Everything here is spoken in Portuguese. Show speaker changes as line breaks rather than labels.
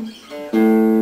Música